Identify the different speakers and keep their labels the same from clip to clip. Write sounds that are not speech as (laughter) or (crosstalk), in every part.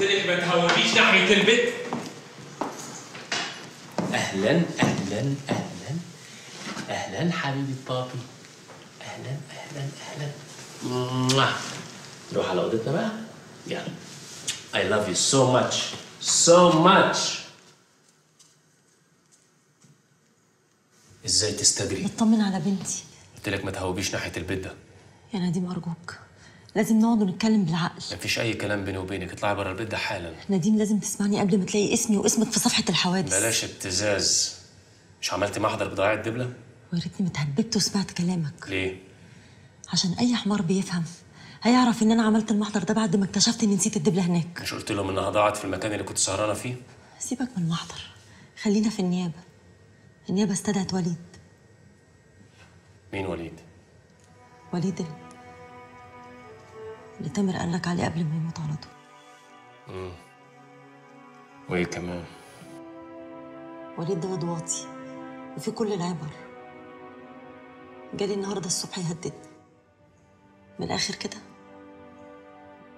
Speaker 1: قلت لك ما تهوبيش ناحية البيت. أهلا أهلا أهلا. أهلا حبيبي بابي أهلا أهلا أهلا. نروح على أوضتنا بقى. يلا. I love you so much. So much. إزاي تستجري؟
Speaker 2: اطمن على بنتي.
Speaker 1: قلت لك ما تهوبيش ناحية البيت ده.
Speaker 2: يا نديم ارجوك لازم نقعد ونتكلم بالعقل.
Speaker 1: مفيش أي كلام بيني وبينك. اطلعي بره البيت ده حالا.
Speaker 2: نديم لازم تسمعني قبل ما تلاقي اسمي واسمك في صفحة الحوادث.
Speaker 1: بلاش ابتزاز. مش عملتي محضر بضاعة الدبلة؟
Speaker 2: ويا ريتني متهببت وسمعت كلامك.
Speaker 1: ليه؟
Speaker 2: عشان أي حمار بيفهم هيعرف إن أنا عملت المحضر ده بعد ما اكتشفت إني نسيت الدبلة هناك.
Speaker 1: مش قلت لهم إنها ضاعت في المكان اللي كنت سهرانة فيه؟
Speaker 2: سيبك من المحضر. خلينا في النيابة. النيابة استدعت وليد.
Speaker 1: مين وليد؟
Speaker 2: وليد اللي تامر قال لك عليه قبل ما يموت على طول.
Speaker 1: وإيه كمان؟
Speaker 2: وليد ده واد واطي وفي كل العبر. جالي النهارده الصبح يهددني. من الآخر كده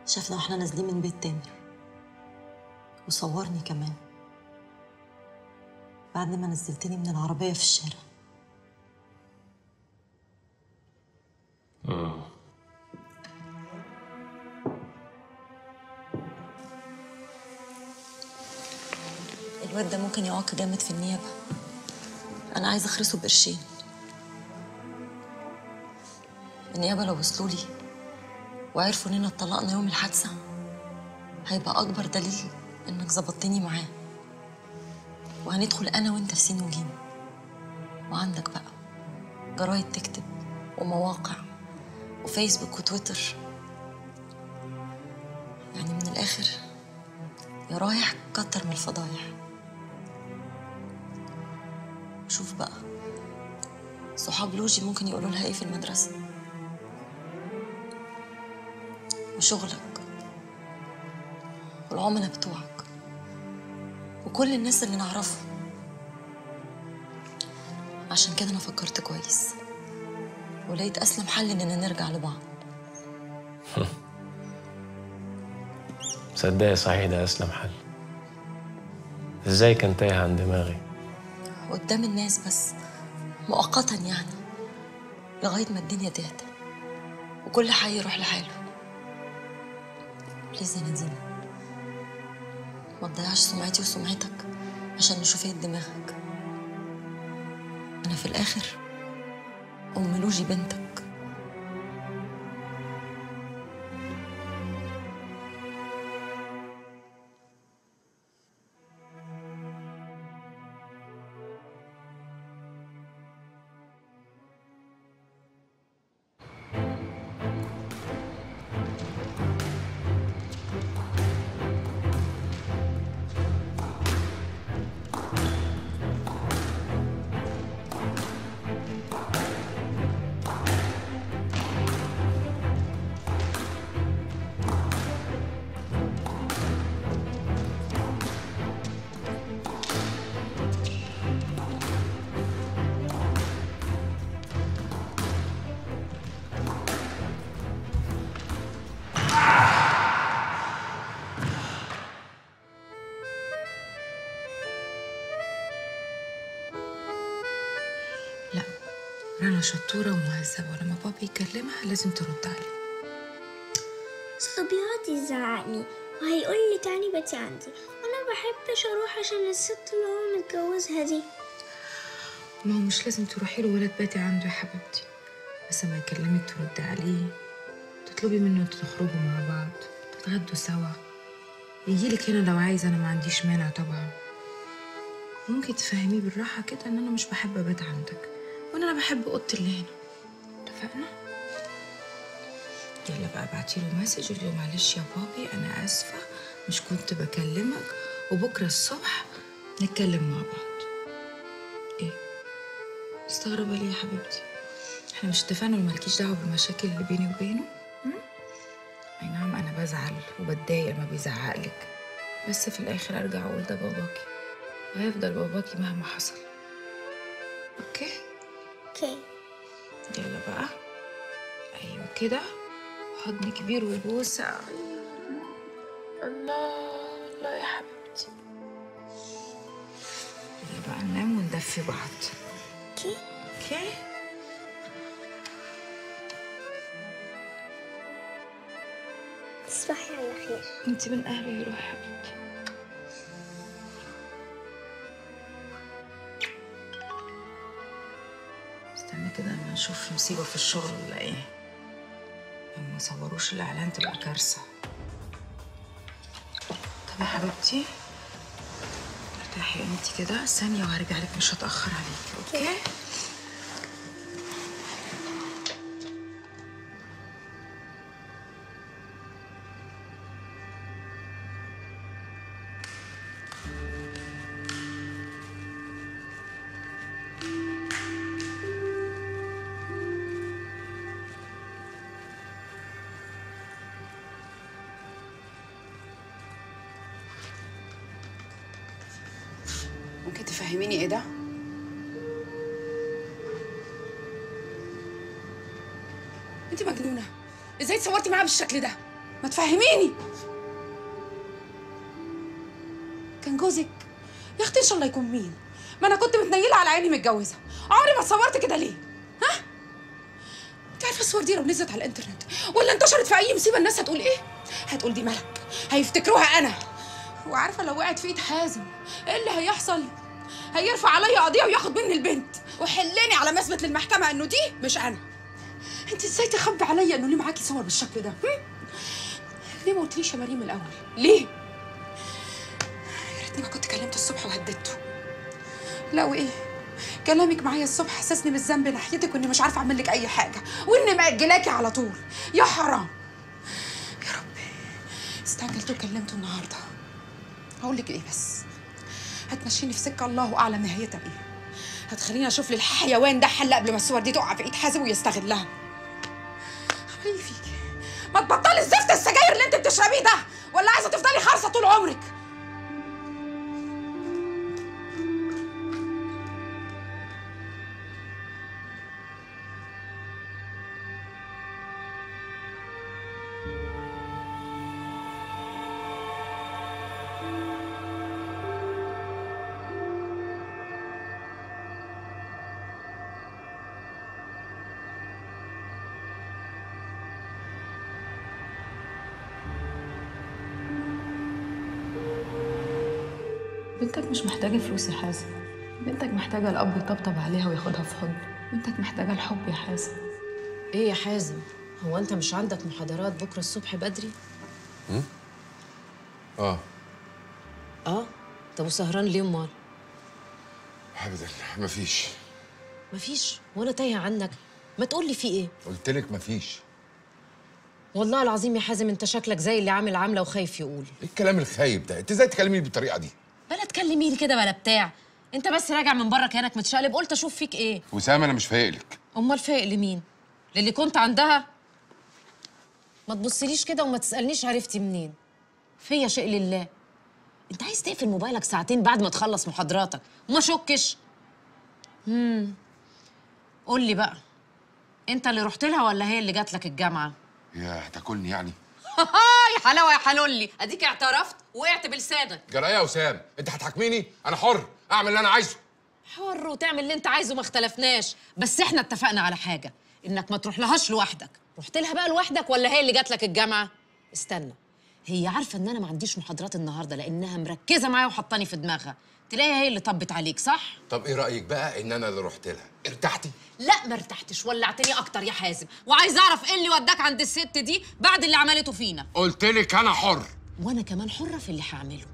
Speaker 2: شافنا وإحنا نازلين من بيت تامر. وصورني كمان. بعد ما نزلتني من العربية في الشارع. الواد ده ممكن يعاق جامد في النيابة. أنا عايزه أخرسه بقرشين. النيابة لو وصلوا لي وعرفوا إننا اتطلقنا يوم الحادثة هيبقى أكبر دليل إنك ظبطتني معاه. وهندخل أنا وأنت في سين وجيم. وعندك بقى جرايد تكتب ومواقع وفيسبوك وتويتر. يعني من الآخر يا رايح كتر من الفضايح. شوف بقى صحاب لوجي ممكن يقولوا لها إيه في المدرسة؟ وشغلك والعملاء بتوعك وكل الناس اللي نعرفهم. عشان كده أنا فكرت كويس ولقيت أسلم حل إننا نرجع لبعض. (laughs)
Speaker 1: صدقني صحيح ده أسلم حل. إزاي كان تايه عن دماغي؟
Speaker 2: قدام الناس بس مؤقتا يعني لغاية ما الدنيا تهدى وكل حي يروح لحاله. please يا نديم ما تضيعش سمعتي وسمعتك عشان نشوف إيه دماغك. أنا في الآخر أم لوجي بنتك.
Speaker 3: رنا شطورة ومهذبة. ولما بابي يكلمها لازم ترد عليه.
Speaker 4: بيقعد يزعقني وهيقول لي تاني باتي عندي. وأنا بحبش أروح عشان الست اللي هو متجوزها دي.
Speaker 3: ما هو مش لازم تروحي له ولا تباتي عنده يا حبيبتي. بس ما يكلمك ترد عليه تطلبي منه تخرجوا مع بعض تتغدوا سوا. يجيلك هنا لو عايز أنا ما عنديش مانع طبعا. ممكن تفهميه بالراحة كده إن أنا مش بحب ابات عندك. وان أنا بحب اوضتي اللي هنا اتفقنا؟ يلا بقى ابعتي له مسج قولي له معلش يا بابي أنا اسفة مش كنت بكلمك وبكرة الصبح نتكلم مع بعض إيه؟ مستغربة ليه يا حبيبتي؟ إحنا مش اتفقنا مالكيش دعوة بالمشاكل اللي بيني وبينه؟ اي نعم أنا بزعل وبتضايق لما بيزعقلك بس في الآخر ارجع أقول ده باباكي وهيفضل باباكي مهما حصل بقى. أيوه كده. حضن كبير وبوسة. الله الله يا حبيبتي. يلا بقى ننام وندفي بعض.
Speaker 4: كي
Speaker 3: كي
Speaker 4: تصبحي على خير.
Speaker 3: أنت من أهلي روحي حبيبتي. استنى كده اما نشوف في الشغل ولا إيه؟ لو ما صوروش الإعلان تبقى كارثة. طب يا حبيبتي ارتاحي انت كده. ثانية وهرجع لك مش هتأخر عليك
Speaker 5: أوكي؟ بالشكل ده؟ ما تفهميني كان جوزك يا أختي إن شاء الله يكون مين؟ ما أنا كنت متنيلة على عيني متجوزة عمري ما اتصورت كده ليه؟ ها؟ أنت عارفة الصور دي لو نزلت على الإنترنت ولا انتشرت في أي مصيبة الناس هتقول إيه؟ هتقول دي ملك هيفتكروها أنا وعارفة لو وقعت في إيد حازم إيه اللي هيحصل؟ هيرفع عليا قضية وياخد مني البنت وحلني على ما اثبت للمحكمة إنه دي مش أنا انت إزاي تخبي عليا انه ليه معاكي صور بالشكل ده؟ ليه ما قلتليش يا مريم الأول؟ ليه؟ يا ريتني ما كنت كلمته الصبح وهددته. لا وإيه؟ كلامك معايا الصبح حسسني بالذنب ناحيتك وإني مش عارفة أعمل لك أي حاجة وإني مأجلاكي على طول. يا حرام! يا ربي. استعجلت وكلمته النهارده. هقول لك إيه بس. هتمشيني في سكة الله اعلم نهايتها إيه هتخليني أشوف لي الحيوان ده حل قبل ما الصور دي تقع في إيد حازم ويستغلها. إيه فيكي ما تبطلي الزفت السجاير اللي انت بتشربيه ده. ولا عايزة تفضلي خارصه طول عمرك.
Speaker 3: بنتك مش محتاجة فلوس يا حازم. بنتك محتاجة الأب يطبطب عليها وياخدها في حضنه بنتك محتاجة الحب يا حازم.
Speaker 6: إيه يا حازم؟ هو أنت مش عندك محاضرات بكرة الصبح بدري؟
Speaker 7: آه.
Speaker 6: آه؟ طب وسهران ليه امال
Speaker 7: ابدا مفيش.
Speaker 6: مفيش؟ وأنا تايهة عنك. ما تقول لي في إيه؟
Speaker 7: قلت لك مفيش.
Speaker 6: والله العظيم يا حازم أنت شكلك زي اللي عامل عامله وخايف يقول.
Speaker 7: إيه الكلام الخايب ده؟ أنت إزاي تكلميني بالطريقة دي؟
Speaker 6: تكلميني كده بلا بتاع؟ انت بس راجع من بره كأنك متشقلب قلت أشوف فيك إيه؟
Speaker 7: وسام أنا مش فايق لك
Speaker 6: أمال فايق لمين؟ للي كنت عندها؟ ما تبصليش كده وما تسألنيش عرفتي منين. فيا شيء لله. أنت عايز تقفل موبايلك ساعتين بعد ما تخلص محاضراتك؟ وما شكش. امم قول لي بقى أنت اللي رحت لها ولا هي اللي جات لك الجامعة؟
Speaker 7: يا هتاكلني يعني. (laughs)
Speaker 6: يا حلاوة يا حلولي. أديك اعترفت؟ وقعت بلسانك.
Speaker 7: جرى يا وسام انت هتحاكميني؟ أنا حر اعمل اللي أنا عايزه.
Speaker 6: حر وتعمل اللي انت عايزه ما اختلفناش. بس إحنا اتفقنا على حاجة انك ما تروح لهاش لوحدك. رحت لها بقى لوحدك ولا هي اللي جات لك الجامعة؟ استنى هي عارفة ان أنا ما عنديش محاضرات النهارده لانها مركزة معايا وحطاني في دماغها. تلاقيها هي اللي طبت عليك صح؟
Speaker 7: طب إيه رأيك بقى ان أنا اللي رحت لها؟ ارتحتي؟
Speaker 6: لا ما ارتحتش ولعتني أكتر يا حازم. وعايز اعرف إيه اللي وداك عند الست دي بعد اللي عملته فينا؟
Speaker 7: قلت لك أنا حر.
Speaker 6: وأنا كمان حرة في اللي هعمله.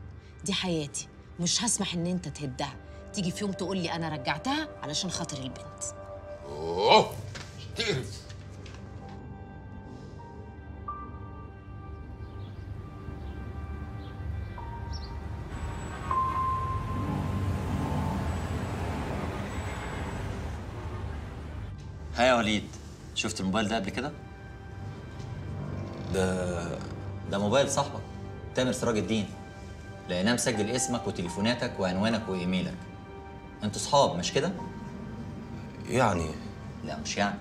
Speaker 6: دي حياتي. مش هسمح إن أنت تهدها. تيجي في يوم تقول لي أنا رجعتها علشان خاطر البنت.
Speaker 7: أوه! تقرف.
Speaker 8: ها يا وليد. شفت الموبايل ده قبل كده؟ ده ده موبايل صاحبك. تامر سراج الدين. لقيناه مسجل اسمك وتليفوناتك وعنوانك وإيميلك. أنتوا صحاب مش كده؟
Speaker 9: يعني.
Speaker 8: لا مش يعني.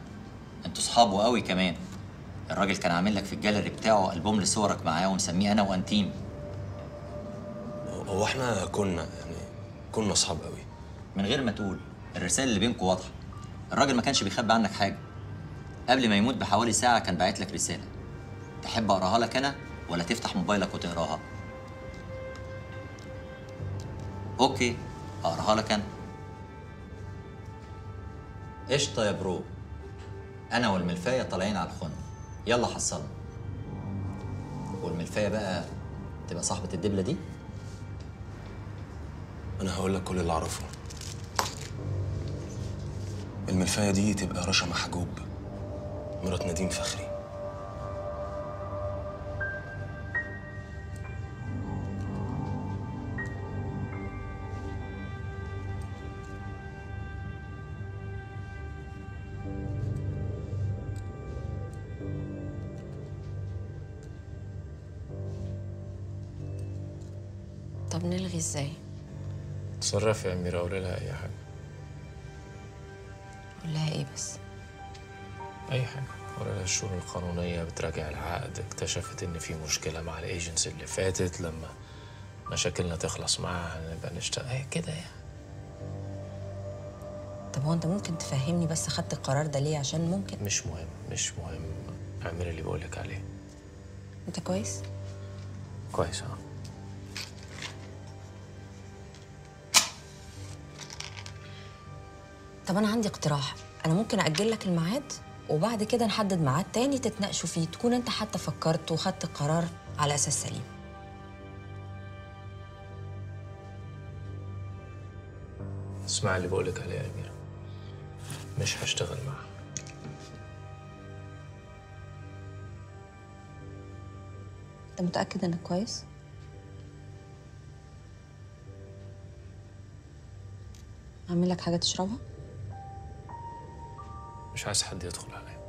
Speaker 8: أنتوا صحاب وقوي كمان. الراجل كان عامل لك في الجاليري بتاعه ألبوم لصورك معاه ومسميه أنا وأنتيم.
Speaker 9: هو إحنا كنا يعني كنا اصحاب قوي.
Speaker 8: من غير ما تقول الرسائل اللي بينكم واضحة. الراجل ما كانش بيخبي عنك حاجة. قبل ما يموت بحوالي ساعة كان باعت لك رسالة. تحب أقراها لك أنا؟ ولا تفتح موبايلك وتقراها. okay أقراها لك أنا. قشطه يا bro أنا والملفاية طالعين على الخن. يلا حصلنا. والملفاية بقى تبقى صاحبة الدبلة دي؟
Speaker 10: أنا هقول لك كل اللي أعرفه. الملفاية دي تبقى رشا محجوب مرات نديم فخري.
Speaker 11: طب نلغي إزاي؟
Speaker 9: تصرفي يا أميرة قولي لها أي حاجة.
Speaker 11: قول لها إيه بس؟
Speaker 9: أي حاجة. قولي لها الشؤون القانونية بتراجع العقد. اكتشفت إن في مشكلة مع الإيجنسي اللي فاتت. لما مشاكلنا تخلص معاها نبقى نشتغل. هي كده يعني؟
Speaker 11: طب هو أنت ممكن تفهمني بس خدت القرار ده ليه؟ عشان ممكن؟
Speaker 9: مش مهم. مش مهم. اعملي اللي بقولك عليه.
Speaker 11: أنت كويس؟
Speaker 9: كويس آه.
Speaker 11: طب أنا عندي اقتراح. أنا ممكن أجل لك الميعاد وبعد كده نحدد ميعاد تاني تتناقشوا فيه تكون أنت حتى فكرت وخدت القرار على أساس سليم.
Speaker 9: اسمعي اللي بقولك عليه يا أميرة. مش هشتغل معاها.
Speaker 11: أنت متأكد إنك كويس؟ أعمل لك حاجة تشربها؟
Speaker 9: مش عايز حد يدخل عليا.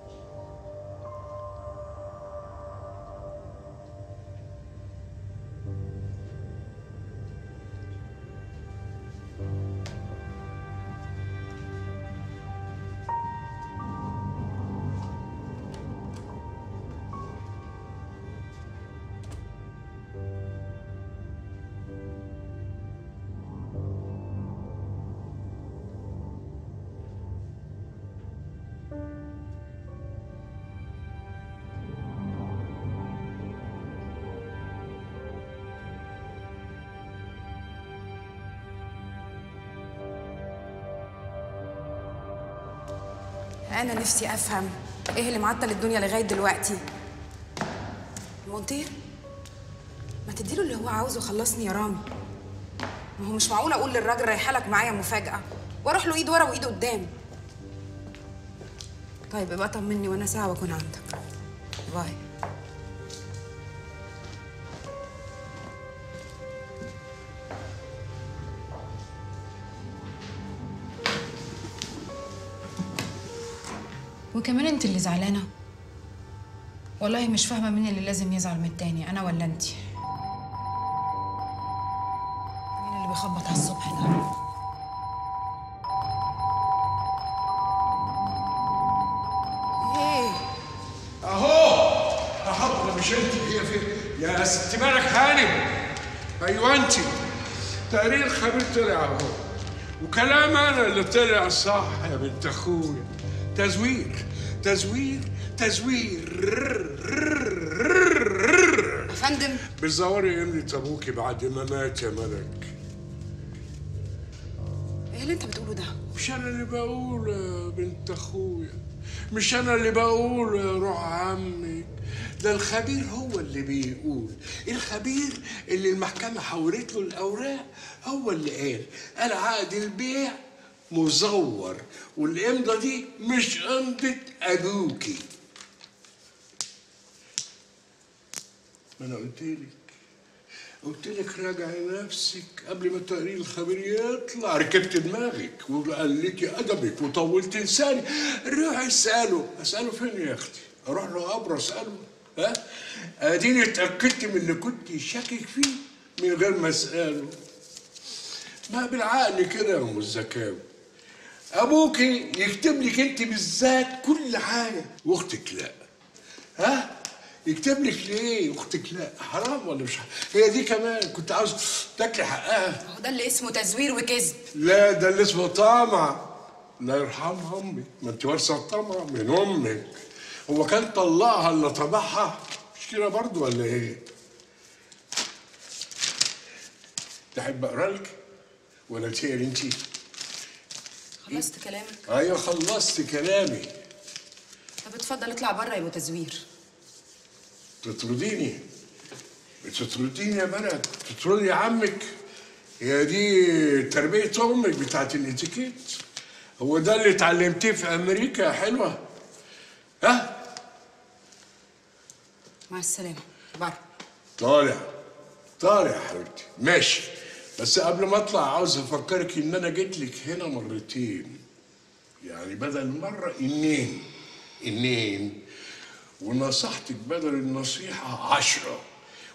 Speaker 5: أنا نفسي أفهم إيه اللي معطل الدنيا لغاية دلوقتي. مونتير ما تديله اللي هو عاوزه خلصني يا رامي. ما هو مش معقول أقول للراجل رايحه لك معايا مفاجأة؟ وأروح له إيد ورا وإيد قدام. طيب ابقى طمني وأنا ساعة وأكون عندك. باي. وكمان انت اللي زعلانة. والله مش فاهمة مين اللي لازم يزعل من التاني أنا ولا انت مين اللي بيخبط على الصبح ده؟
Speaker 12: أهو! مش أنت هي فين. يا ست مالك هانم؟ أيوه أنت. تقرير الخبير طلع أهو. وكلام أنا اللي طلع صح يا بنت أخويا. تزوير تزوير تزوير.
Speaker 5: يا فندم
Speaker 12: بتزوري ابنة ابوكي بعد ما مات يا ملك.
Speaker 5: إيه اللي أنت بتقوله ده؟
Speaker 12: مش أنا اللي بقول يا بنت أخويا. مش أنا اللي بقول يا روح عمك ده الخبير هو اللي بيقول. الخبير اللي المحكمة حولت له الأوراق هو اللي قال. قال عقد البيع مزور والإمضة دي مش إمضة أبوكي. ما أنا قلت لك قلت لك راجعي نفسك قبل ما تقرير الخبير يطلع. ركبت دماغك وقلتي أدبك وطولت لساني. روحي اسأله أسأله فين يا أختي؟ أروح له قبر أسأله. ها؟ أديني اتأكدت من اللي كنت شاكك فيه من غير ما أسأله. ما بالعقل كده يا أم الزكاوي. ابوكي يكتب لك أنت بالذات كل حاجة. وأختك لا. ها؟ يكتب لك ليه؟ أختك لا. حرام ولا مش حرام؟ هي دي كمان. كنت عاوز تاكلي حقها.
Speaker 5: هو ده اللي اسمه تزوير وكذب.
Speaker 12: لا ده اللي اسمه طمع الله يرحمها أمي. ما أنت وارثه الطمع من أمك. هو كان طلعها اللي طبعها؟ مش كده برضه ولا إيه؟ تحب أقرأ لك؟ ولا تقري أنت؟
Speaker 5: خلصت كلامك؟
Speaker 12: أيوه خلصت كلامي.
Speaker 5: طب اتفضل اطلع بره يبقى تزوير.
Speaker 12: تطرديني؟ بتطرديني يا بنات؟ تطردي عمك؟ هي دي تربية أمك بتاعت الاتيكيت. هو ده اللي اتعلمتيه في أمريكا يا حلوة؟ ها؟
Speaker 5: مع السلامة. بره.
Speaker 12: طالع. طالع يا حبيبتي. ماشي. بس قبل ما أطلع عاوز أفكرك إن أنا جيت لك هنا مرتين. يعني بدل مرة انين انين ونصحتك بدل النصيحة عشرة.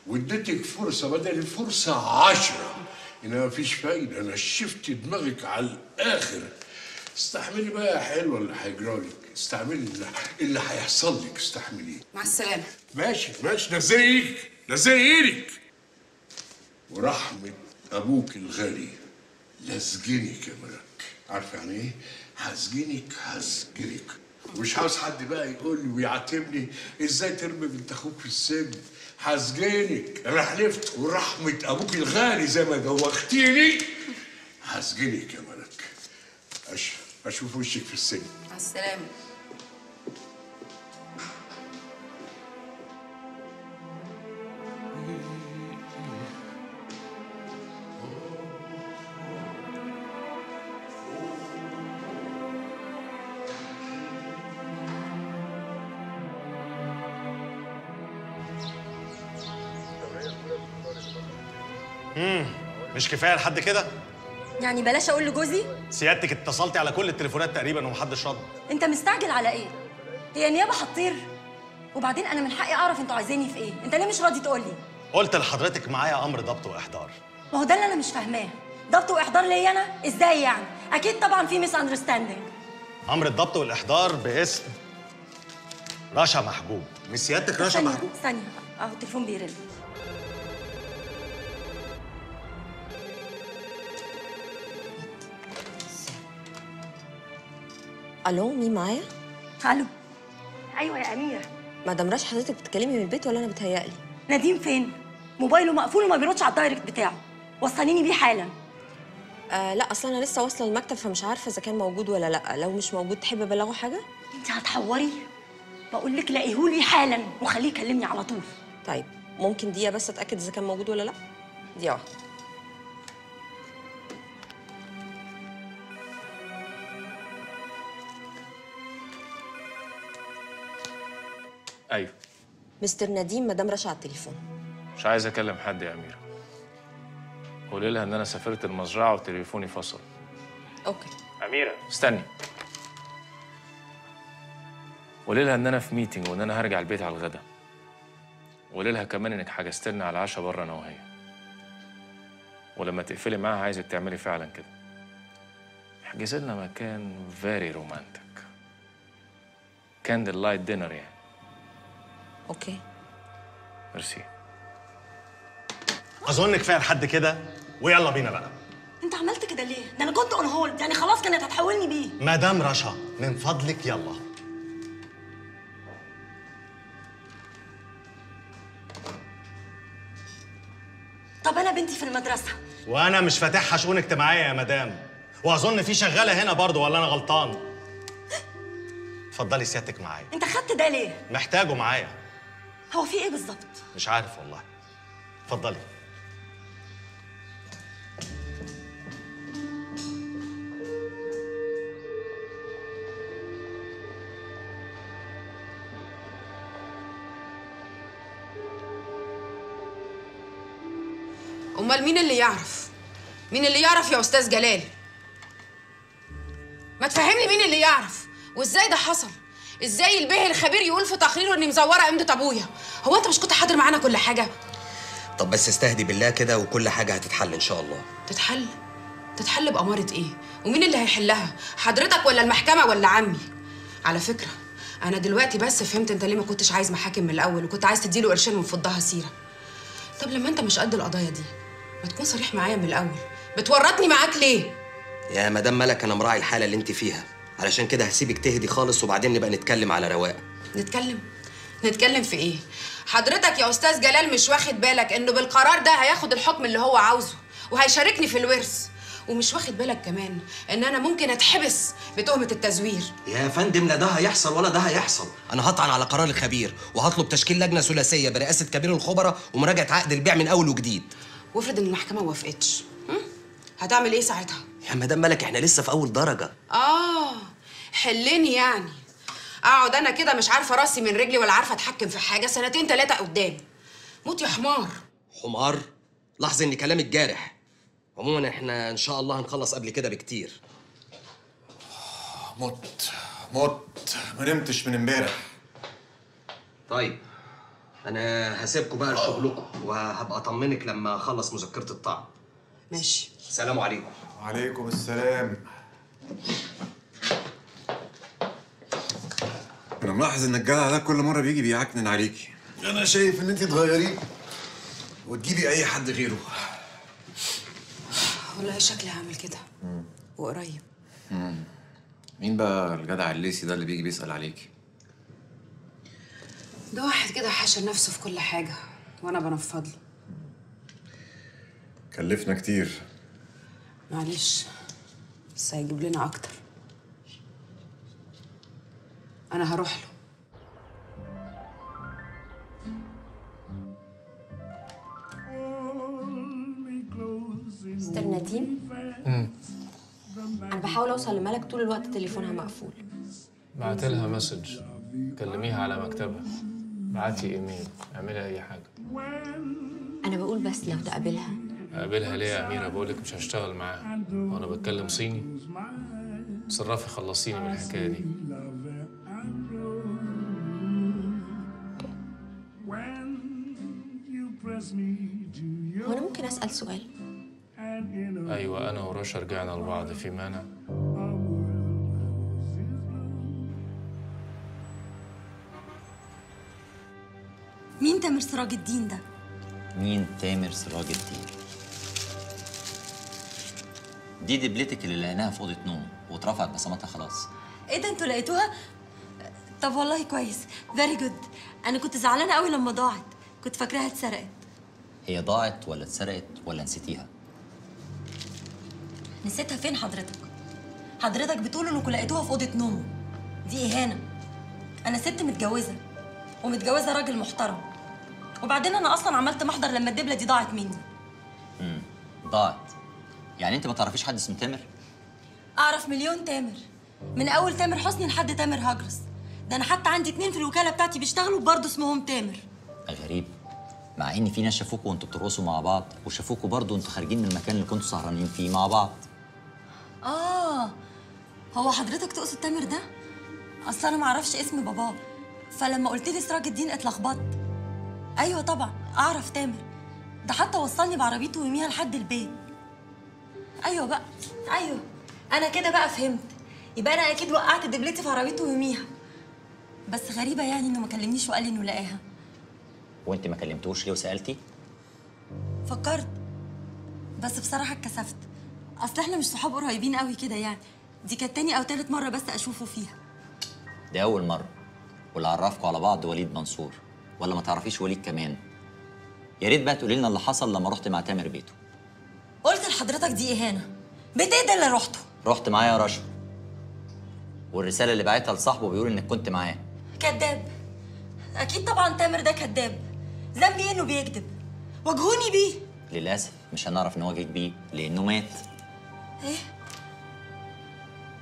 Speaker 12: واديتك فرصة بدل الفرصة عشرة. إنما مفيش فايدة. أنا شفت دماغك على الآخر. استحملي بقى يا حلوة اللي هيجرالك استحملي اللي, اللي هيحصل لك. استحمليه.
Speaker 5: مع السلامة.
Speaker 12: ماشي ماشي. نزلي إيدك نزلي إيدك ورحمة أبوك الغالي لازجنك يا ملك. عارفة يعني إيه؟ هسجنك هسجنك مش عاوز حد بقى يقول لي ويعاتبني إزاي ترمي بنت أخوك في السجن. هسجنك أنا حلفت ورحمة أبوك الغالي زي ما دوختيني هسجنك يا ملك. أشوف وشك في السجن.
Speaker 5: مع
Speaker 13: السلامة. مش كفاية لحد كده؟
Speaker 14: يعني بلاش أقول لجوزي؟
Speaker 13: سيادتك اتصلتي على كل التليفونات تقريبا ومحدش رد.
Speaker 14: أنت مستعجل على إيه؟ هي نيابة هتطير وبعدين أنا من حقي أعرف أنتوا عايزيني في إيه. أنت ليه مش راضي تقول لي؟
Speaker 13: قلت لحضرتك معايا أمر ضبط وإحضار.
Speaker 14: ما هو ده اللي أنا مش فاهماه. ضبط وإحضار ليا أنا؟ إزاي يعني؟ أكيد طبعا في misunderstanding
Speaker 13: أمر الضبط والإحضار باسم رشا محجوب مش سيادتك رشا محجوب
Speaker 14: ثانية. أهو التليفون بيرن.
Speaker 11: ألو مين معايا؟
Speaker 14: ألو. أيوه يا أميرة.
Speaker 11: مدام رشا حضرتك بتتكلمي من البيت ولا أنا بتهيألي؟
Speaker 14: نديم فين؟ موبايله مقفول وما بيردش على ال direct بتاعه. وصليني بيه حالا.
Speaker 11: آه لا أصل أنا لسه واصلة المكتب فمش عارفة إذا كان موجود ولا لأ. لو مش موجود تحب أبلغه حاجة؟
Speaker 14: أنت هتحوري؟ بقول لك لاقيهولي حالا وخليه يكلمني على طول.
Speaker 11: طيب ممكن دقيقة بس أتأكد إذا كان موجود ولا لأ؟ دقيقة واحدة.
Speaker 9: أيوه.
Speaker 11: مستر نديم مدام رشا على التليفون.
Speaker 9: مش عايز أكلم حد يا أميرة. قولي لها إن أنا سافرت المزرعة وتليفوني فصل.
Speaker 11: okay.
Speaker 9: أميرة. استني. قولي لها إن أنا في meeting وإن أنا هرجع البيت على الغدا. وقولي لها كمان إنك حجزت لنا على العشاء بره أنا وهي. ولما تقفلي معاها عايزك تعملي فعلا كده. احجزي لنا مكان very romantic candle light dinner يعني.
Speaker 11: okay.
Speaker 9: merci.
Speaker 13: أظن كفاية لحد كده. ويلا بينا بقى.
Speaker 14: أنت عملت كده ليه؟ ده أنا كنت اون هولد يعني خلاص كانت هتحولني بيه.
Speaker 13: مدام رشا من فضلك يلا.
Speaker 14: طب أنا بنتي في المدرسة.
Speaker 13: وأنا مش فاتحها شؤون اجتماعية يا مدام. وأظن في شغالة هنا برضه ولا أنا غلطان؟ (gasps) اتفضلي سيادتك معايا.
Speaker 14: أنت خدت ده ليه؟
Speaker 13: محتاجه معايا.
Speaker 14: هو في إيه بالظبط؟
Speaker 13: مش عارف والله. اتفضلي.
Speaker 5: أمال مين اللي يعرف؟ مين اللي يعرف يا أستاذ جلال؟ ما تفهمني مين اللي يعرف؟ وإزاي ده حصل؟ إزاي البيه الخبير يقول في تقريره إني مزورة امضه أبويا؟ هو أنت مش كنت حاضر معانا كل حاجة؟
Speaker 15: طب بس استهدي بالله كده وكل حاجة هتتحل إن شاء الله.
Speaker 5: تتحل؟ تتحل بأمارة إيه؟ ومين اللي هيحلها؟ حضرتك ولا المحكمة ولا عمي؟ على فكرة أنا دلوقتي بس فهمت أنت ليه ما كنتش عايز محاكم من الأول وكنت عايز تديله قرشين ومفضها سيرة. طب لما أنت مش قد القضايا دي ما تكون صريح معايا من الأول. بتورطني معاك ليه؟
Speaker 15: يا مدام ملك أنا مراعي الحالة اللي أنت فيها. علشان كده هسيبك تهدي خالص وبعدين نبقى نتكلم على رواق.
Speaker 5: نتكلم؟ نتكلم في إيه؟ حضرتك يا أستاذ جلال مش واخد بالك إنه بالقرار ده هياخد الحكم اللي هو عاوزه وهيشاركني في الورث؟ ومش واخد بالك كمان إن أنا ممكن أتحبس بتهمة التزوير.
Speaker 15: يا فندم لا ده هيحصل ولا ده هيحصل. أنا هطعن على قرار الخبير وهطلب تشكيل لجنة ثلاثية برئاسة كبير الخبراء ومراجعة عقد البيع من أول وجديد.
Speaker 5: وافرض إن المحكمة ما وافقتش؟ هتعمل إيه ساعتها؟
Speaker 15: يا مدام ملك إحنا لسه في أول درجة.
Speaker 5: آه حلني يعني. أقعد أنا كده مش عارفة راسي من رجلي ولا عارفة أتحكم في حاجة سنتين ثلاثة قدام. موت يا حمار.
Speaker 15: حمار لاحظ إن كلامك جارح. عموما إحنا إن شاء الله هنخلص قبل كده بكتير.
Speaker 13: مت مت ما نمتش من امبارح.
Speaker 15: طيب أنا هسيبكم بقى لشغلكم وهبقى أطمنك لما أخلص مذكرة الطعن
Speaker 5: ماشي.
Speaker 15: السلام عليكم.
Speaker 13: وعليكم السلام. أنا ملاحظ إن الجدع ده كل مرة بيجي بيعكنن عليكي. أنا شايف إن انت تغيريه وتجيبي أي حد غيره.
Speaker 5: والله شكلي هعمل كده. وقريب.
Speaker 16: مين بقى الجدع الليسي ده اللي بيجي بيسأل عليكي؟
Speaker 5: ده واحد كده حاشر نفسه في كل حاجة وأنا بنفض له
Speaker 13: كلفنا كتير.
Speaker 5: معلش بس هيجيب لنا أكتر. أنا هروح له.
Speaker 11: مستر نديم أنا بحاول أوصل لملك طول الوقت تليفونها مقفول.
Speaker 9: بعت لها مسج. كلميها على مكتبها. بعتي إيميل. اعملي أي حاجة.
Speaker 11: أنا بقول بس لو تقابلها.
Speaker 9: أقابلها ليه يا أميرة؟ بقول لك مش هشتغل معاها. وأنا بتكلم صيني. تصرفي خلصيني من الحكاية دي.
Speaker 11: هو أنا ممكن أسأل سؤال؟
Speaker 9: أيوه أنا ورشا رجعنا لبعض. في مانع؟
Speaker 14: مين تامر سراج الدين ده؟
Speaker 8: مين تامر سراج الدين؟ دي دبلتك اللي لقيناها في أوضة نوم واترفعت بصماتها خلاص.
Speaker 14: إيه ده أنتوا لقيتوها؟ طب والله كويس. very good أنا كنت زعلانة قوي لما ضاعت. كنت فاكراها اتسرقت.
Speaker 8: هي ضاعت ولا اتسرقت ولا نسيتيها؟
Speaker 14: نسيتها فين حضرتك؟ حضرتك بتقول إنكم لقيتوها في أوضة نومه دي إهانة. أنا ست متجوزة ومتجوزة راجل محترم. وبعدين أنا أصلا عملت محضر لما الدبلة دي ضاعت مني.
Speaker 8: امم ضاعت. يعني انت ما تعرفيش حد اسمه تامر؟
Speaker 14: أعرف مليون تامر. من أول تامر حسني لحد تامر هجرس. ده أنا حتى عندي اتنين في الوكالة بتاعتي بيشتغلوا برضه اسمهم تامر.
Speaker 8: غريب. مع إن في ناس شافوكوا وأنتوا بترقصوا مع بعض وشافوكوا برضه وأنتوا خارجين من المكان اللي كنتوا سهرانين فيه مع بعض.
Speaker 14: آه هو حضرتك تقصد تامر ده؟ أصل أنا ما أعرفش اسم باباه. فلما قلت لي سراج الدين اتلخبطت. أيوه طبعا أعرف تامر. ده حتى وصلني بعربيته ويوميها لحد البيت. أيوه بقى أيوه. أنا كده بقى فهمت. يبقى أنا أكيد وقعت دبلتي في عربيته يوميها بس غريبة يعني إنه ما كلمنيش وقال لي إنه لقاها.
Speaker 8: وأنت ما كلمتوش ليه وسألتي؟
Speaker 14: فكرت. بس بصراحة اتكسفت. أصل إحنا مش صحاب قريبين قوي كده يعني. دي كانت تاني أو تالت مرة بس أشوفه فيها.
Speaker 8: دي أول مرة. واللي عرفكوا على بعض وليد منصور. ولا ما تعرفيش وليد كمان. يا ريت بقى تقولي لنا اللي حصل لما رحت مع تامر بيته
Speaker 14: قلت لحضرتك دي اهانه بيت إيه ده اللي رحته
Speaker 8: رحت معاه يا رشا. والرسالة اللي بعتها لصاحبه بيقول إنك كنت معاه.
Speaker 14: كذاب. أكيد طبعا تامر ده كذاب. ذنبي إيه إنه بيكذب؟ واجهوني بيه.
Speaker 8: للأسف مش هنعرف نواجهك بيه لأنه مات.
Speaker 14: إيه؟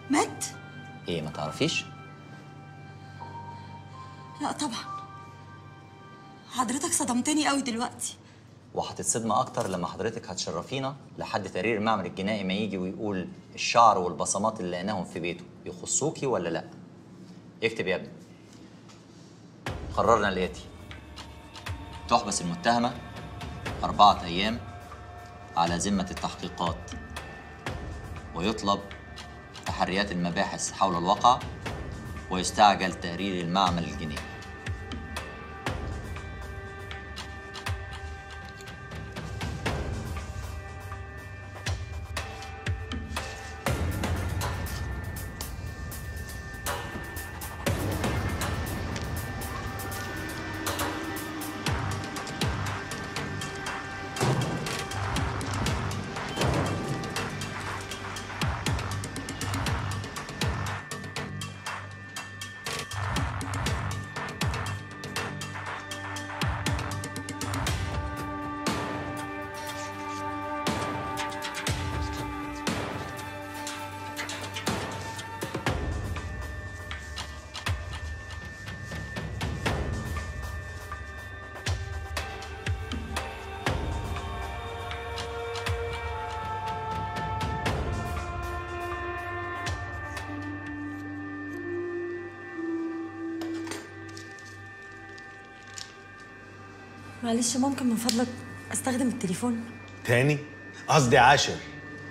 Speaker 14: مات؟
Speaker 8: إيه ما تعرفيش؟
Speaker 14: لا طبعا. حضرتك صدمتني قوي دلوقتي.
Speaker 8: وهتتصدمي أكتر لما حضرتك هتشرفينا لحد تقرير المعمل الجنائي ما يجي ويقول الشعر والبصمات اللي لقيناهم في بيته يخصوكي ولا لأ؟ اكتب يا ابني. قررنا الاتي تحبس المتهمة أربعة أيام على ذمة التحقيقات. ويطلب تحريات المباحث حول الواقع ويستعجل تقرير المعمل الجنائي.
Speaker 2: معلش ممكن من فضلك أستخدم التليفون؟
Speaker 13: تاني؟ قصدي عاشر.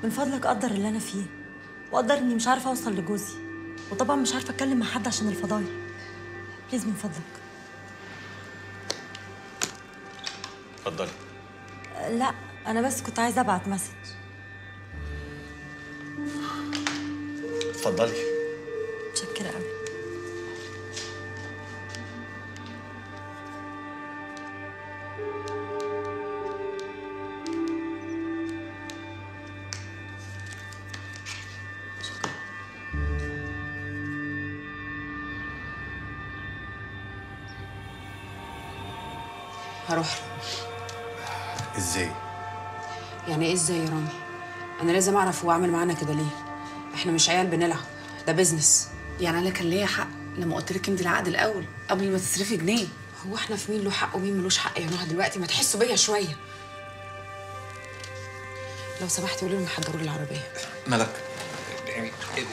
Speaker 2: من فضلك قدر اللي أنا فيه وقدر إني مش عارفة أوصل لجوزي وطبعا مش عارفة أتكلم مع حد عشان الفضايح please من فضلك.
Speaker 13: اتفضلي.
Speaker 2: لا أنا بس كنت عايزة أبعت message.
Speaker 13: اتفضلي.
Speaker 5: هروح.
Speaker 13: إزاي؟
Speaker 5: يعني إيه إزاي يا رامي؟ أنا لازم أعرف هو عامل معانا كده ليه. إحنا مش عيال بنلعب ده بيزنس يعني أنا كان ليا حق لما قلت لك امضي العقد الأول قبل ما تصرفي جنيه. هو إحنا في مين له حق ومين ملوش حق يا نهى دلوقتي؟ ما تحسوا بيا شوية. لو سمحتي قولي لهم يحضروا لي العربية.
Speaker 16: ملك يعني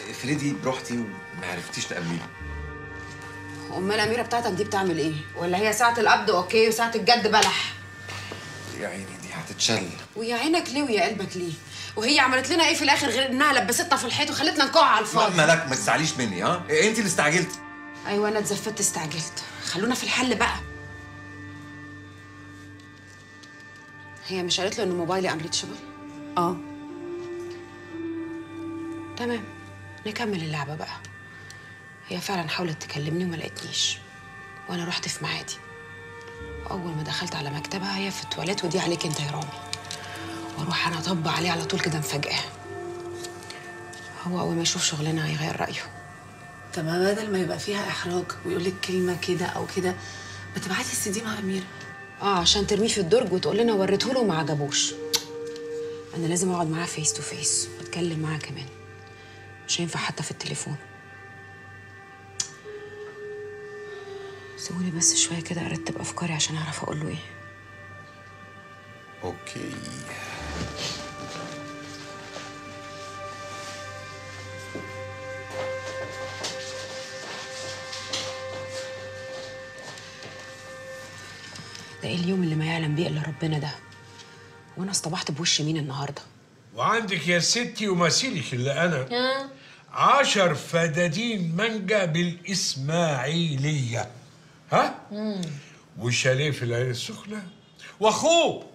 Speaker 16: افرضي رحتي وما عرفتيش تقابليه.
Speaker 5: امال الأميرة بتاعتك دي بتعمل إيه؟ ولا هي ساعة القبض okay وساعة الجد بلح.
Speaker 16: يا عيني دي هتتشل.
Speaker 5: ويا عينك ليه ويا قلبك ليه؟ وهي عملت لنا إيه في الآخر غير إنها لبستنا في الحيط وخلتنا نقع على الفاضي؟
Speaker 16: ملك ما تزعليش مني ها؟ انت اللي استعجلتي؟
Speaker 5: أيوه أنا اتزفت استعجلت. خلونا في الحل بقى. هي مش قالت له إن موبايلي unreachable آه. تمام. نكمل اللعبة بقى. هي فعلا حاولت تكلمني وما لقيتنيش. وأنا رحت في ميعادي اول ما دخلت على مكتبها هي في التواليت ودي عليك أنت يا رامي. وأروح أنا أطبق عليه على طول كده مفاجأة. هو أول ما يشوف شغلنا هيغير رأيه.
Speaker 17: طب بدل ما يبقى فيها إحراج ويقول لك كلمة كده أو كده ما تبعتي السي دي مع اميره
Speaker 5: آه عشان ترميه في الدرج وتقول لنا وريته له وما عجبوش. أنا لازم أقعد معاه face to face وأتكلم معاه كمان. مش هينفع حتى في التليفون. سيبوني بس شوية كده أرتب أفكاري عشان أعرف أقول له إيه.
Speaker 16: okay.
Speaker 5: ده إيه اليوم اللي ما يعلم بيه إلا ربنا ده؟ وأنا اصطبحت بوش مين النهارده؟
Speaker 12: وعندك يا ستي ومثيلك اللي أنا. عشر فدادين مانجا بالإسماعيلية. ها؟ وشاليه في العين السخنة. وأخوه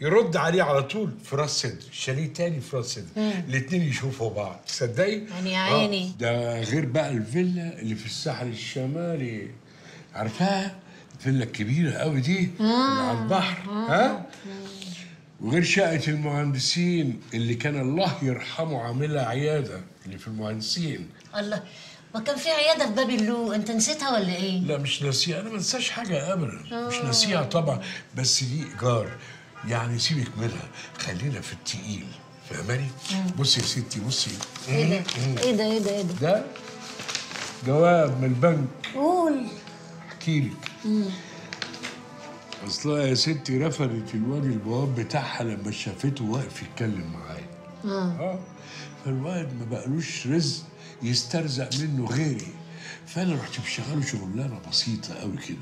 Speaker 12: يرد عليه على طول في راس سدر شاليه تاني في راس سدر
Speaker 18: مم.
Speaker 12: الاتنين يشوفوا بعض. تصدقي؟
Speaker 18: يعني يا
Speaker 12: آه،
Speaker 18: عيني.
Speaker 12: ده غير بقى الفيلا اللي في الساحل الشمالي. عارفاها الفيلا الكبيرة قوي دي؟ اللي على البحر. ها؟ وغير شقة المهندسين اللي كان الله يرحمه عاملها عيادة اللي في المهندسين.
Speaker 18: الله. ما كان في عيادة في باب اللو انت نسيتها ولا إيه؟
Speaker 12: لا مش ناسيها أنا ما انساش حاجة أبدا. مش
Speaker 18: آه.
Speaker 12: ناسيها طبعا. بس دي إيجار. يعني سيبك منها. خلينا في التقيل. فاهماني؟ بصي يا ستي بصي.
Speaker 18: إيه ده؟ إيه ده؟ إيه ده؟ إيه ده؟
Speaker 12: ده جواب من البنك.
Speaker 18: قول.
Speaker 12: احكي لك. اصلها يا ستي رفضت الواد البواب بتاعها لما شافته واقف يتكلم معايا.
Speaker 18: آه.
Speaker 12: آه. فالواد ما بقالوش رزق. يسترزق منه غيري. فأنا رحت مشغله شغلانه بسيطة قوي كده.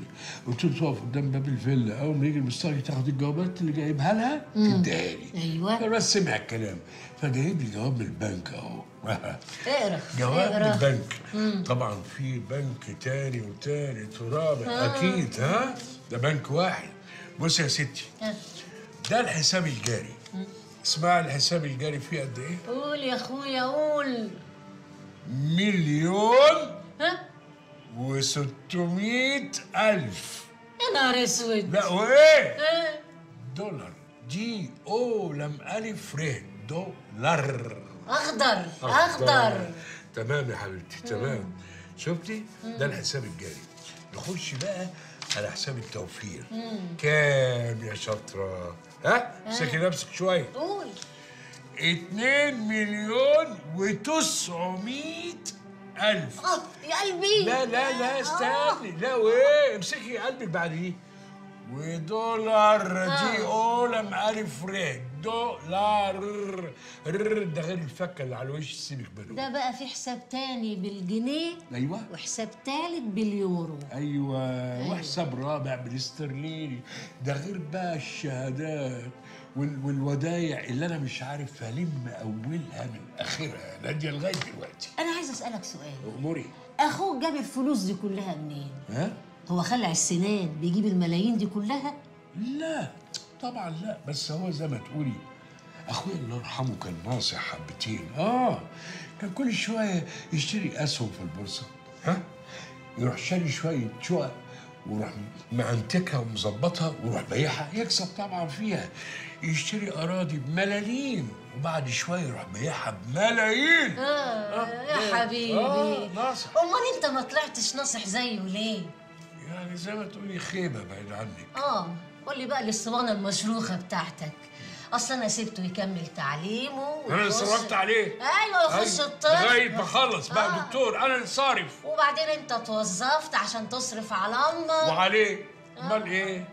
Speaker 12: قلت له تقف قدام باب الفيلا. أول ما يجي المستاجر تاخد الجوابات اللي جايبها لها. تديها لي.
Speaker 18: أيوه.
Speaker 12: بس سمع الكلام. فجايب لي جواب من البنك أهو.
Speaker 18: اقرأ (laughs)
Speaker 12: جواب من. البنك.
Speaker 18: مم.
Speaker 12: طبعا في بنك تاني وتالت ورابع.
Speaker 18: آه.
Speaker 12: أكيد ها؟ ده بنك واحد. بص يا ستي.
Speaker 18: ها.
Speaker 12: ده الحساب الجاري. اسمع الحساب الجاري فيه قد إيه؟
Speaker 18: قول يا أخويا قول.
Speaker 12: مليون
Speaker 18: ها؟
Speaker 12: وستمائة ألف.
Speaker 18: يا نهار أسود.
Speaker 12: لا وإيه؟
Speaker 18: ها؟
Speaker 12: دولار. دي أو لم ألف ر دولار.
Speaker 18: أخضر أخضر.
Speaker 12: تمام يا حبيبتي تمام. شفتي؟ ده الحساب الجاري. نخش بقى على حساب التوفير. كام يا شاطرة؟ ها. امسكي نفسك شوية.
Speaker 18: قول.
Speaker 12: اتنين مليون وتسعمائة ألف.
Speaker 18: آه يا قلبي.
Speaker 12: لا لا لا استني. لا وإيه؟ امسكي قلبك بعد دي ودولار دي أو لم الف ر دولار. ر ده غير الفكة اللي على الوش سيبك منه.
Speaker 18: ده بقى في حساب تاني بالجنيه.
Speaker 12: أيوه.
Speaker 18: وحساب تالت باليورو.
Speaker 12: أيوه. وحساب رابع بالاسترليني ده غير بقى الشهادات. والودايع اللي أنا مش عارف ألم أولها من آخرها. ناديه لغاية دلوقتي.
Speaker 18: أنا عايز أسألك سؤال.
Speaker 12: أموري.
Speaker 18: أخوك جاب الفلوس دي كلها منين؟
Speaker 12: ها؟
Speaker 18: هو خلع السنان بيجيب الملايين دي كلها؟
Speaker 12: لا طبعا لا. بس هو زي ما تقولي أخويا الله يرحمه كان ناصح حبتين. آه كان كل شوية يشتري أسهم في البورصة. ها؟ يروح شاري شوية شقق. ويروح معنتكها ومظبطها ويروح بايعها يكسب طبعا فيها. يشتري أراضي بملاليم وبعد شوية يروح بايعها بملايين.
Speaker 18: آه يا حبيبي.
Speaker 12: آه، ناصح.
Speaker 18: أمال أنت ما طلعتش ناصح زيه ليه
Speaker 12: يعني زي ما تقولي خيبة بعيد عنك.
Speaker 18: آه قول لي بقى الأسطوانة المشروخة بتاعتك. أصل أنا سبته يكمل تعليمه أنا
Speaker 12: صرفت عليه.
Speaker 18: أيوه يخش الطب.
Speaker 12: لغايه ما اخلص بقى
Speaker 18: آه.
Speaker 12: دكتور أنا اللي صارف.
Speaker 18: وبعدين أنت توظفت عشان تصرف على أمك
Speaker 12: وعليه. أمال إيه؟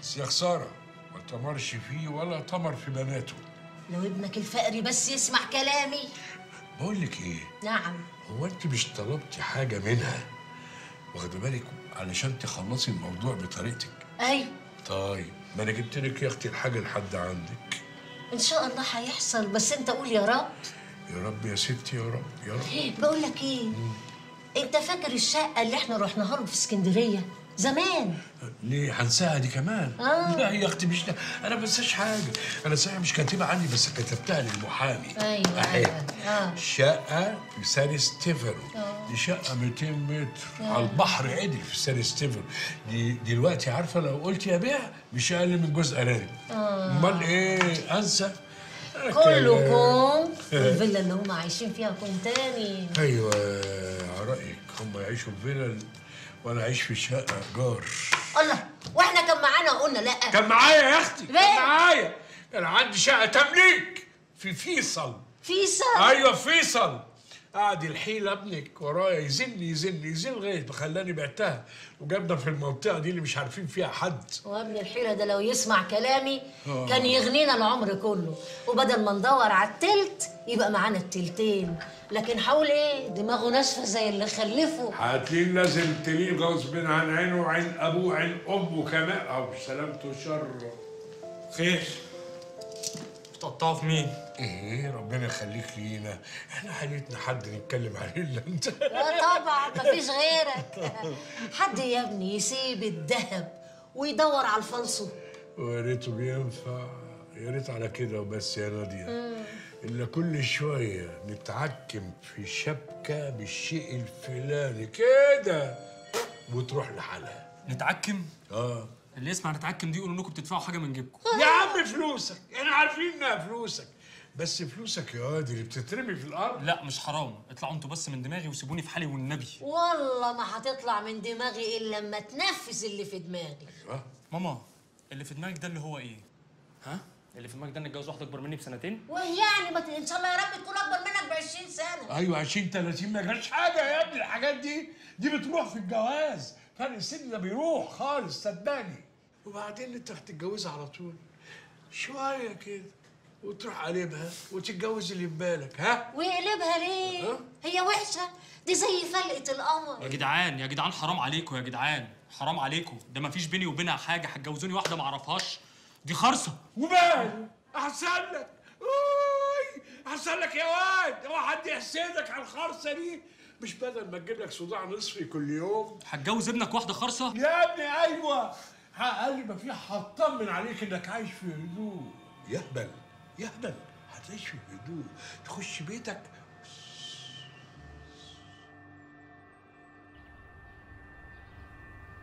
Speaker 12: بس يا خسارة ما تمرش فيه ولا تمر في بناته.
Speaker 18: لو ابنك الفقري بس يسمع كلامي.
Speaker 12: بقول لك إيه؟
Speaker 18: نعم.
Speaker 12: هو أنت مش طلبتي حاجة منها؟ واخده بالك؟ علشان تخلصي الموضوع بطريقتك.
Speaker 18: أيوه
Speaker 12: طيب ما أنا جبت لك يا أختي الحاجة لحد عندك.
Speaker 18: إن شاء الله هيحصل بس أنت قول يا رب.
Speaker 12: يا رب يا ستي يا رب يا رب.
Speaker 18: بقول لك إيه؟ أنت فاكر الشقة اللي إحنا رحناها له في اسكندرية؟ زمان.
Speaker 12: ليه؟ هنساها دي كمان؟
Speaker 18: آه.
Speaker 12: لا يا أختي مش أنا ما بنساش حاجة. أنا صحيح مش كاتبها عندي بس كتبتها للمحامي. أيوه.
Speaker 18: أيوه. آه.
Speaker 12: شقة في سان ستيفانو.
Speaker 18: آه.
Speaker 12: دي شقة 200 متر
Speaker 18: آه.
Speaker 12: على البحر عدل في سان ستيفانو دي دلوقتي عارفة لو قلت يا بيع مش أقل من جوز أرانب.
Speaker 18: آه.
Speaker 12: أمال إيه؟ أنسى.
Speaker 18: كله كوم والفيلا اللي هم عايشين فيها كوم تاني.
Speaker 12: أيوة على رأيك هم يعيشوا في فيلل وأنا أعيش في شقة إيجار
Speaker 18: الله وإحنا كان معانا قلنا لا.
Speaker 12: كان معايا يا أختي كان؟ معايا. كان عندي شقة تمليك في فيصل.
Speaker 18: فيصل؟
Speaker 12: أيوه فيصل. قعد الحيل ابنك ورايا يزن يزن يزن لغايه ما خلاني بعتها. وجابنا في المنطقة دي اللي مش عارفين فيها حد.
Speaker 18: وابن الحيرة ده لو يسمع كلامي
Speaker 12: آه.
Speaker 18: كان يغنينا العمر كله. وبدل ما ندور على التلت يبقى معانا التلتين. لكن حول إيه؟ دماغه ناشفة زي اللي خلفه.
Speaker 12: هتلاقيه لازم تليه غصب عن عينه وعين أبوه وعين أمه كمان. أو سلامته شر. خير.
Speaker 19: تقطعوا في مين؟
Speaker 12: إيه ربنا يخليك لينا. إحنا حالتنا حد نتكلم عليه إلا أنت.
Speaker 18: لا طبعا مفيش غيرك. حد يا ابني يسيب الذهب ويدور على الفلسو
Speaker 12: ويا ريته بينفع. يا ريت على كده وبس يا نادية. إلا كل شوية نتعكم في شبكة بالشيء الفلاني كده. وتروح لحالها.
Speaker 19: نتعكم؟
Speaker 12: آه.
Speaker 19: اللي يسمع نتعكم دي يقولوا إنكم بتدفعوا حاجة من جيبكم.
Speaker 12: يا عم فلوسك إحنا عارفين إنها فلوسك. بس فلوسك يا واد اللي بتترمي في الأرض.
Speaker 19: لا مش حرام. اطلعوا أنتوا بس من دماغي وسيبوني في حالي والنبي.
Speaker 18: والله ما هتطلع من دماغي إلا لما تنفذ اللي في دماغي.
Speaker 19: ماما اللي في دماغك ده اللي هو إيه؟ ها؟ اللي في دماغك ده انك اتجوز واحدة أكبر مني بسنتين؟
Speaker 18: ويعني ما إن شاء الله يا رب تكون أكبر منك ب 20 سنة.
Speaker 12: أيوه 20 30 ما جاش حاجة يا ابني. الحاجات دي دي بتروح في الجواز. فرق السن ده بيروح خالص صدقني. وبعدين انت هتتجوزها على طول. شوية كده؟ وتروح قلبها وتتجوز اللي في بالك ها؟
Speaker 18: ويقلبها ليه؟ هي وحشة. دي زي فلقة القمر.
Speaker 19: يا جدعان يا جدعان حرام عليكم يا جدعان. حرام عليكم. ده مفيش بيني وبينها حاجة. هتجوزوني واحدة ما اعرفهاش. دي خرصة.
Speaker 12: ومال أحسن لك. أوي! أحسن لك يا واد. هو حد يحسدك على الخرصة دي. مش بدل ما تجيب لك صداع نصفي كل يوم.
Speaker 19: هتجوز ابنك واحدة خرصة؟
Speaker 12: يا ابني أيوه. أقل ما فيها هطمن عليك إنك عايش في هدوء. يهبل يهبل. هتعيش في هدوء. تخش بيتك.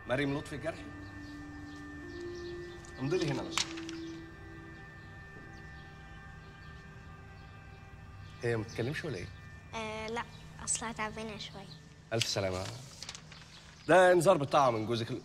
Speaker 10: مريم لطفي جرحي امضي لي هنا بس. هي ما بتتكلمش ولا إيه؟
Speaker 4: آه لا أصلها تعبانة شوية.
Speaker 10: ألف سلامة. ده إنذار بالطاعه من جوزك. ال-